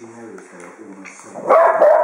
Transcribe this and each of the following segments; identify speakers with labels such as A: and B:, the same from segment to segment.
A: Generic, almost.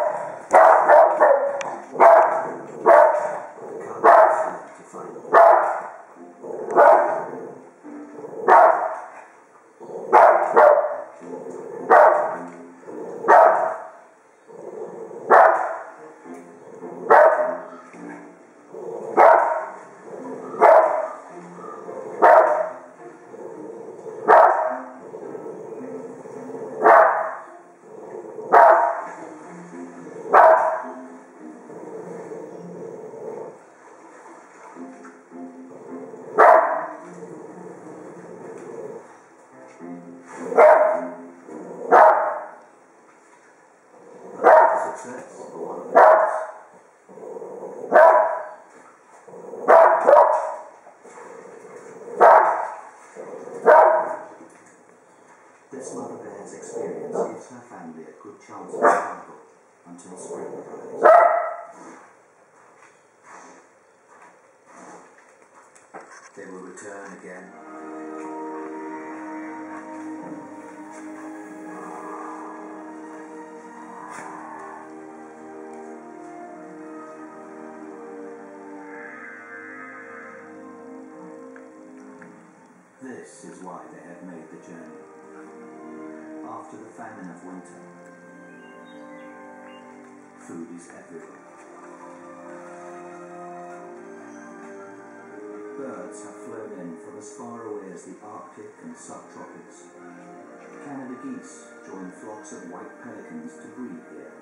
A: This mother bear's experience gives her family a good chance of survival until spring arrives. They will return again. This is why they have made the journey. After the famine of winter, food is everywhere. Birds have flown in from as far away as the Arctic and subtropics. Canada geese join flocks of white pelicans to breed here.